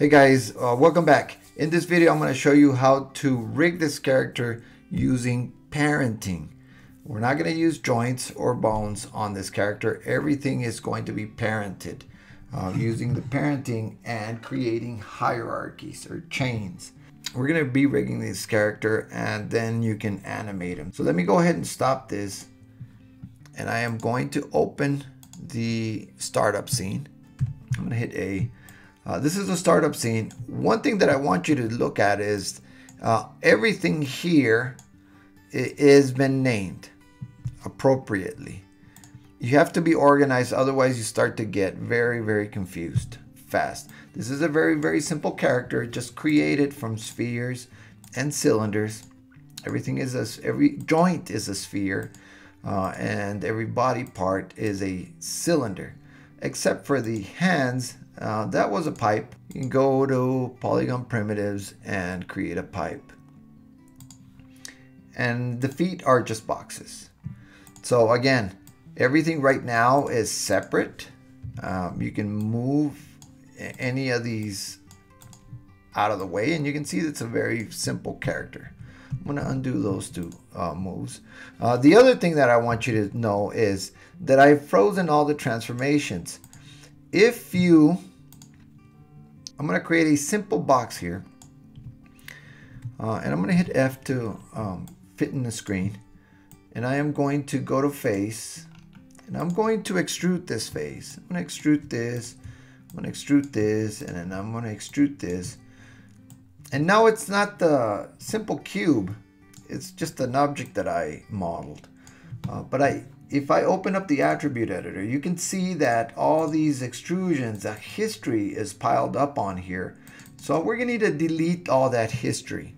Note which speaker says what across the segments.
Speaker 1: Hey guys, uh, welcome back. In this video, I'm going to show you how to rig this character using parenting. We're not going to use joints or bones on this character. Everything is going to be parented uh, using the parenting and creating hierarchies or chains. We're going to be rigging this character and then you can animate him. So let me go ahead and stop this. And I am going to open the startup scene. I'm going to hit A uh, this is a startup scene. One thing that I want you to look at is uh, everything here is been named appropriately. You have to be organized, otherwise you start to get very, very confused fast. This is a very, very simple character, just created from spheres and cylinders. Everything is a, every joint is a sphere, uh, and every body part is a cylinder, except for the hands uh, that was a pipe. You can go to Polygon Primitives and create a pipe. And the feet are just boxes. So again, everything right now is separate. Um, you can move any of these out of the way and you can see it's a very simple character. I'm going to undo those two uh, moves. Uh, the other thing that I want you to know is that I've frozen all the transformations. If you I'm going to create a simple box here. Uh, and I'm going to hit F to um, fit in the screen. And I am going to go to face. And I'm going to extrude this face. I'm going to extrude this. I'm going to extrude this. And then I'm going to extrude this. And now it's not the simple cube. It's just an object that I modeled. Uh, but I if I open up the attribute editor, you can see that all these extrusions, the history is piled up on here. So we're gonna need to delete all that history.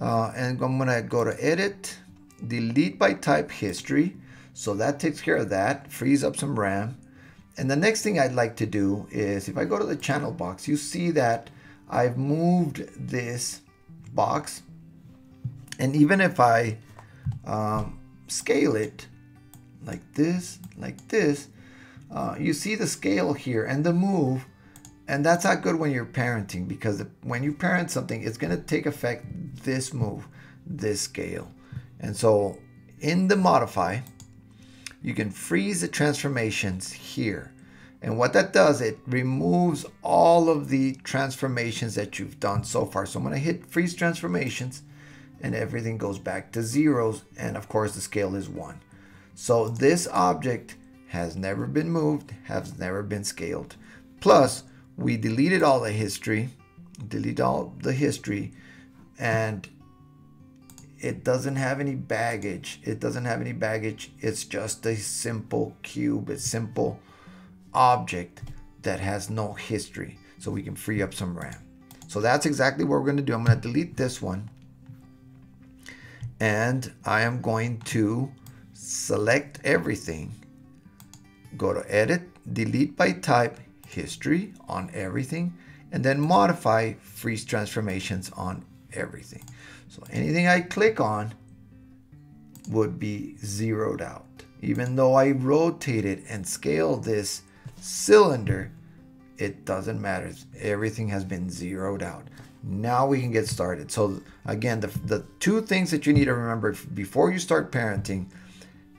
Speaker 1: Uh, and I'm gonna go to edit, delete by type history. So that takes care of that, frees up some RAM. And the next thing I'd like to do is if I go to the channel box, you see that I've moved this box. And even if I um, scale it, like this, like this, uh, you see the scale here and the move. And that's not good when you're parenting because when you parent something, it's going to take effect this move, this scale. And so in the modify, you can freeze the transformations here. And what that does, it removes all of the transformations that you've done so far. So I'm going to hit freeze transformations and everything goes back to zeros. And of course the scale is one. So this object has never been moved, has never been scaled. Plus, we deleted all the history, delete all the history, and it doesn't have any baggage. It doesn't have any baggage. It's just a simple cube, a simple object that has no history. So we can free up some RAM. So that's exactly what we're going to do. I'm going to delete this one. And I am going to select everything, go to edit, delete by type, history on everything, and then modify freeze transformations on everything. So anything I click on would be zeroed out. Even though I rotated and scaled this cylinder, it doesn't matter. Everything has been zeroed out. Now we can get started. So again, the, the two things that you need to remember before you start parenting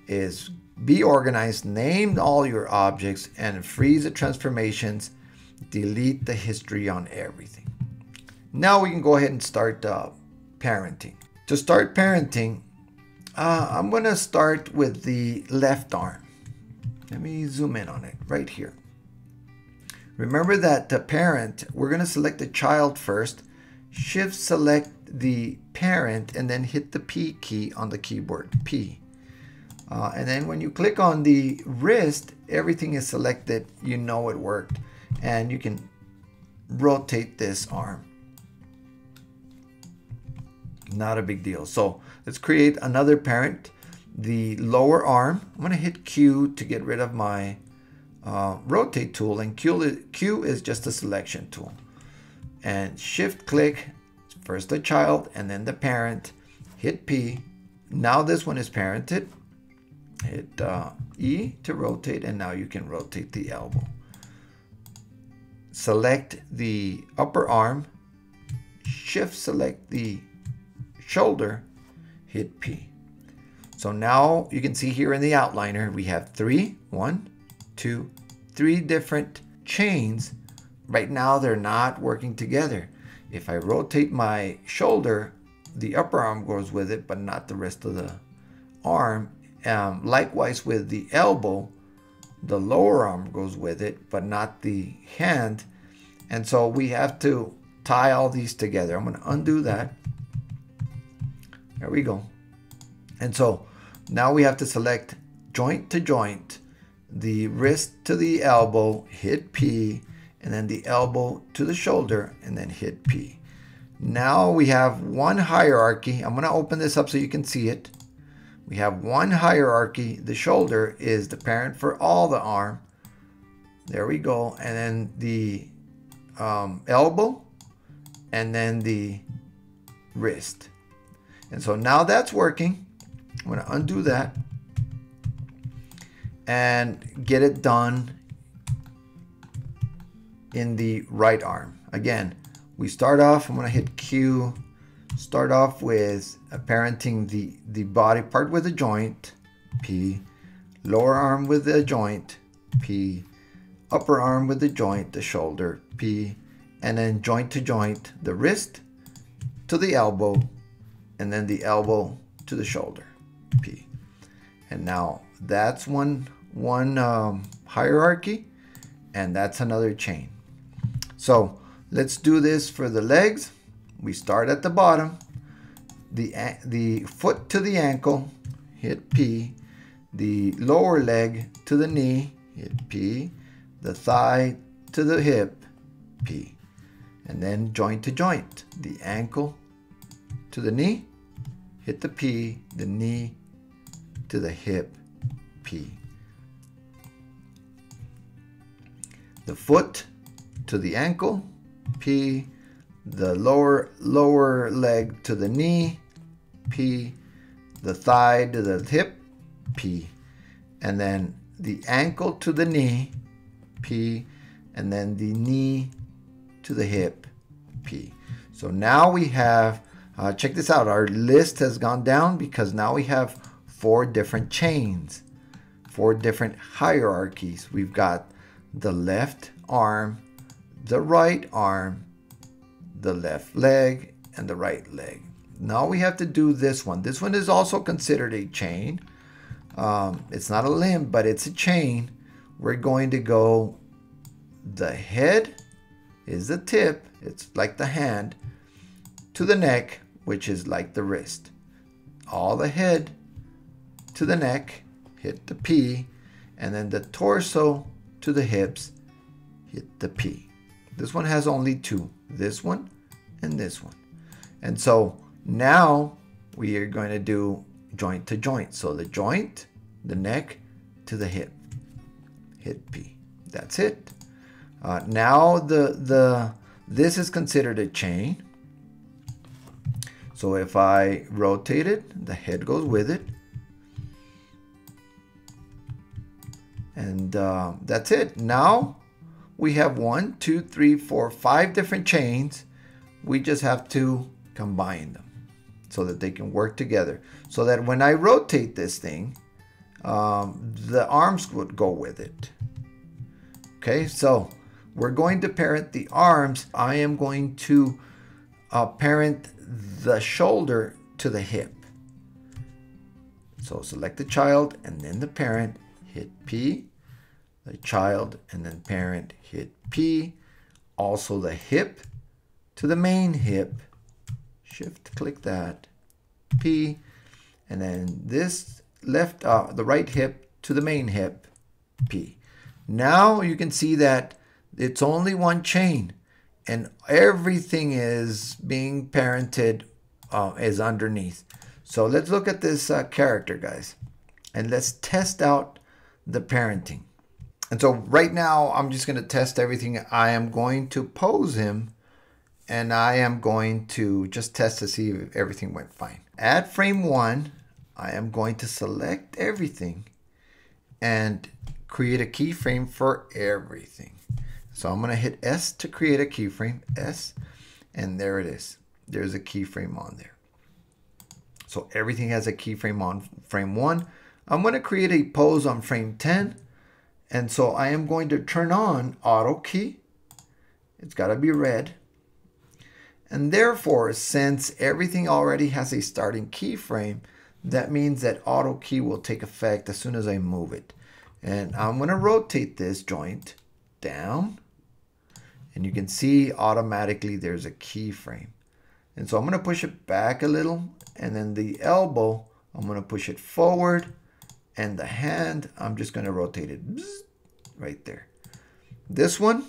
Speaker 1: is be organized, name all your objects, and freeze the transformations. Delete the history on everything. Now we can go ahead and start uh, parenting. To start parenting, uh, I'm going to start with the left arm. Let me zoom in on it right here. Remember that the parent, we're going to select the child first, shift select the parent, and then hit the P key on the keyboard, P. Uh, and then when you click on the wrist, everything is selected. You know it worked. And you can rotate this arm. Not a big deal. So let's create another parent. The lower arm, I'm going to hit Q to get rid of my uh, rotate tool. And Q, Q is just a selection tool. And shift click, first the child and then the parent. Hit P. Now this one is parented hit uh, E to rotate and now you can rotate the elbow. select the upper arm, shift select the shoulder, hit P. So now you can see here in the outliner, we have three, one, two, three different chains. Right now they're not working together. If I rotate my shoulder, the upper arm goes with it, but not the rest of the arm. Um, likewise with the elbow, the lower arm goes with it, but not the hand. And so we have to tie all these together. I'm going to undo that. There we go. And so now we have to select joint to joint, the wrist to the elbow, hit P, and then the elbow to the shoulder, and then hit P. Now we have one hierarchy. I'm going to open this up so you can see it. We have one hierarchy. The shoulder is the parent for all the arm. There we go. And then the um, elbow, and then the wrist. And so now that's working. I'm going to undo that and get it done in the right arm. Again, we start off, I'm going to hit Q, start off with parenting the, the body part with a joint, P, lower arm with a joint, P, upper arm with the joint, the shoulder, P, and then joint to joint, the wrist to the elbow, and then the elbow to the shoulder, P. And now that's one, one um, hierarchy, and that's another chain. So let's do this for the legs. We start at the bottom, the, the foot to the ankle, hit P, the lower leg to the knee, hit P, the thigh to the hip, P. And then joint to joint, the ankle to the knee, hit the P, the knee to the hip, P. The foot to the ankle, P. The lower lower leg to the knee, P. The thigh to the hip, P. And then the ankle to the knee, P. And then the knee to the hip, P. So now we have, uh, check this out, our list has gone down because now we have four different chains, four different hierarchies. We've got the left arm, the right arm, the left leg, and the right leg. Now we have to do this one. This one is also considered a chain. Um, it's not a limb, but it's a chain. We're going to go the head is the tip, it's like the hand, to the neck, which is like the wrist. All the head to the neck, hit the P, and then the torso to the hips, hit the P. This one has only two, this one and this one. And so now we are going to do joint to joint. So the joint, the neck to the hip, hip P. That's it. Uh, now the the this is considered a chain. So if I rotate it, the head goes with it. And uh, that's it. Now we have one, two, three, four, five different chains. We just have to combine them so that they can work together. So that when I rotate this thing, um, the arms would go with it. Okay, so we're going to parent the arms. I am going to uh, parent the shoulder to the hip. So select the child and then the parent, hit P, the child and then parent, hit P. Also the hip to the main hip, shift click that, P, and then this left, uh, the right hip to the main hip, P. Now you can see that it's only one chain and everything is being parented uh, is underneath. So let's look at this uh, character, guys, and let's test out the parenting. And so right now, I'm just going to test everything. I am going to pose him, and I am going to just test to see if everything went fine. At frame one, I am going to select everything and create a keyframe for everything. So I'm going to hit S to create a keyframe, S, and there it is. There's a keyframe on there. So everything has a keyframe on frame 1. I'm going to create a pose on frame 10. And so I am going to turn on auto key. It's got to be red. And therefore, since everything already has a starting keyframe, that means that auto key will take effect as soon as I move it. And I'm going to rotate this joint down. And you can see automatically there's a keyframe. And so I'm going to push it back a little. And then the elbow, I'm going to push it forward. And the hand, I'm just going to rotate it right there. This one,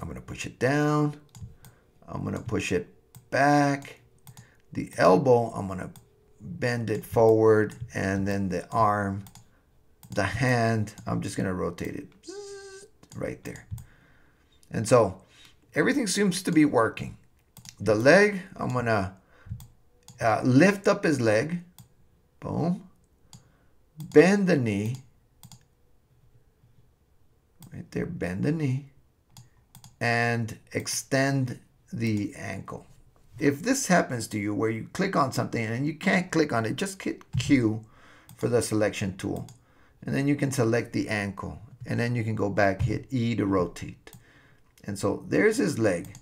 Speaker 1: I'm going to push it down. I'm going to push it back. The elbow, I'm going to bend it forward. And then the arm, the hand, I'm just going to rotate it right there. And so everything seems to be working. The leg, I'm going to uh, lift up his leg. Boom. Bend the knee. Right there, bend the knee. And extend the ankle. If this happens to you where you click on something and you can't click on it, just hit Q for the selection tool. And then you can select the ankle. And then you can go back, hit E to rotate. And so there's his leg.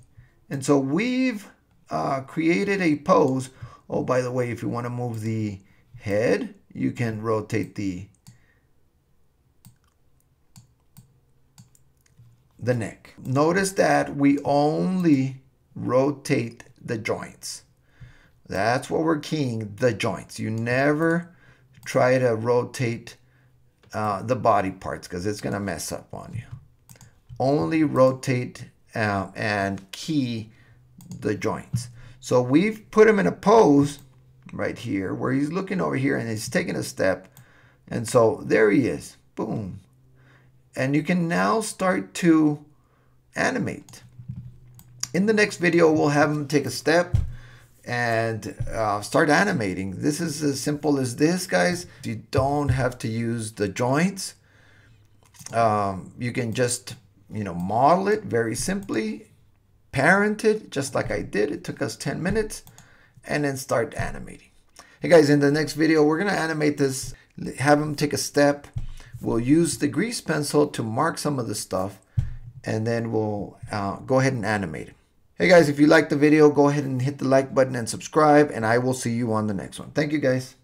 Speaker 1: And so we've uh, created a pose. Oh, by the way, if you want to move the head, you can rotate the the neck. Notice that we only rotate the joints. That's what we're keying, the joints. You never try to rotate uh, the body parts because it's going to mess up on you. Only rotate uh, and key the joints. So we've put him in a pose right here where he's looking over here and he's taking a step. And so there he is. Boom. And you can now start to animate. In the next video, we'll have him take a step and uh, start animating. This is as simple as this, guys. You don't have to use the joints. Um, you can just, you know, model it very simply, parent it just like I did. It took us 10 minutes and then start animating. Hey guys, in the next video, we're to animate this, have him take a step. We'll use the grease pencil to mark some of the stuff and then we'll uh, go ahead and animate it. Hey guys, if you liked the video, go ahead and hit the like button and subscribe, and I will see you on the next one. Thank you guys.